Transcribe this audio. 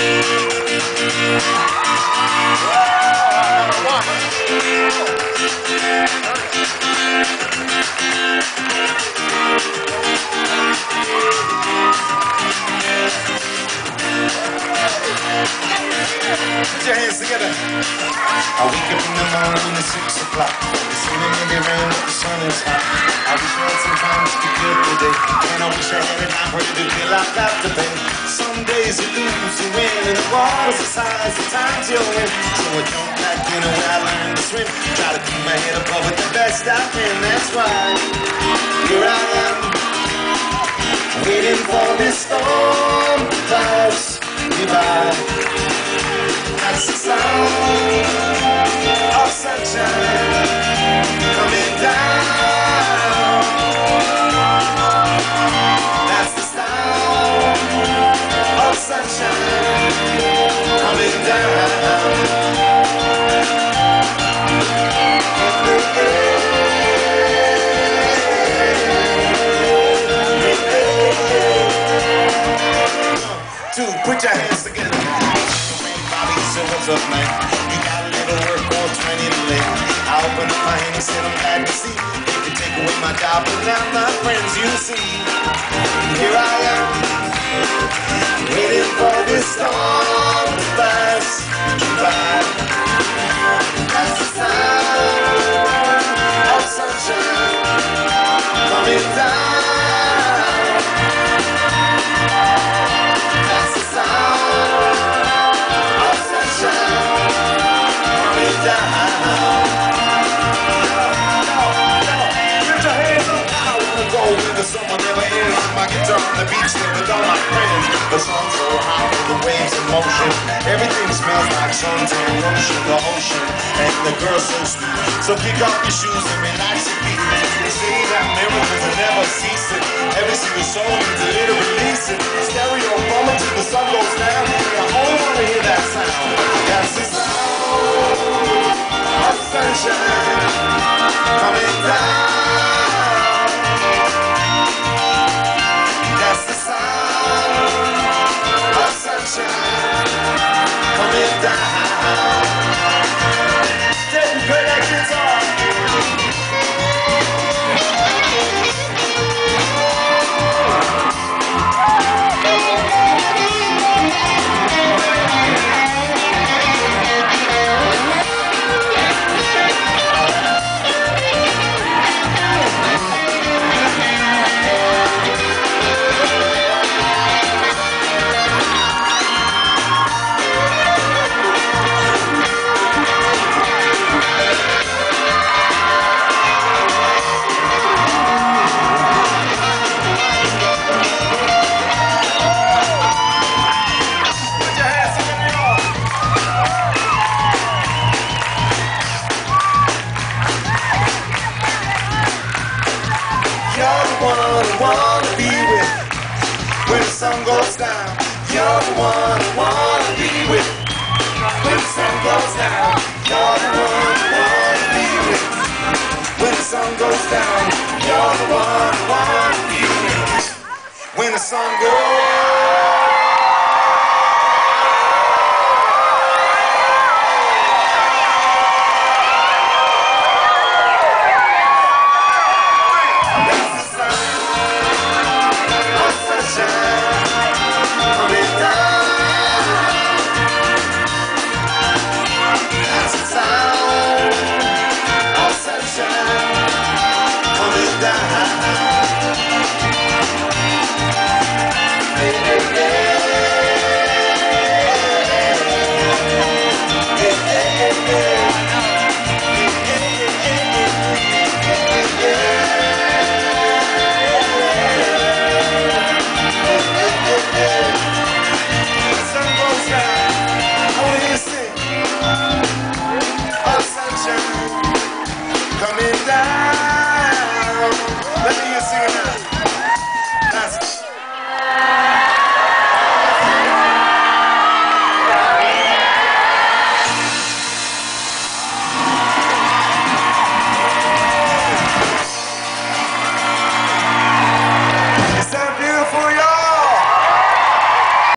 Put I wake up in the morning at six o'clock. It's raining in the rain, but the sun is hot. I wish I had some time to be good today. And I wish I had time ready to like I to pay. Some days you lose, you win, and the ball's the size of times you win. So I jump back in way I learned to swim. Try to keep my head above it the best I can. That's why here I am, waiting for this storm to pass me by. Two, put your hands together. Bobby said, what's up, man? You got a little work on 20 to late. I opened up my hand and said, I'm glad to see. They can take away my job, but now my friends, you see. Here I am, waiting for this storm to pass by. The beach with all my friends. The sun's so hot the waves in motion. Everything smells like suntan lotion, the ocean, and the girl so sweet. So kick off your shoes and relax your feet. They say that miracles will never cease when the sun goes down. You're the one I wanna be with when the sun goes down. You're the one I wanna be with when the sun goes down. You're the one I wanna be with when the sun goes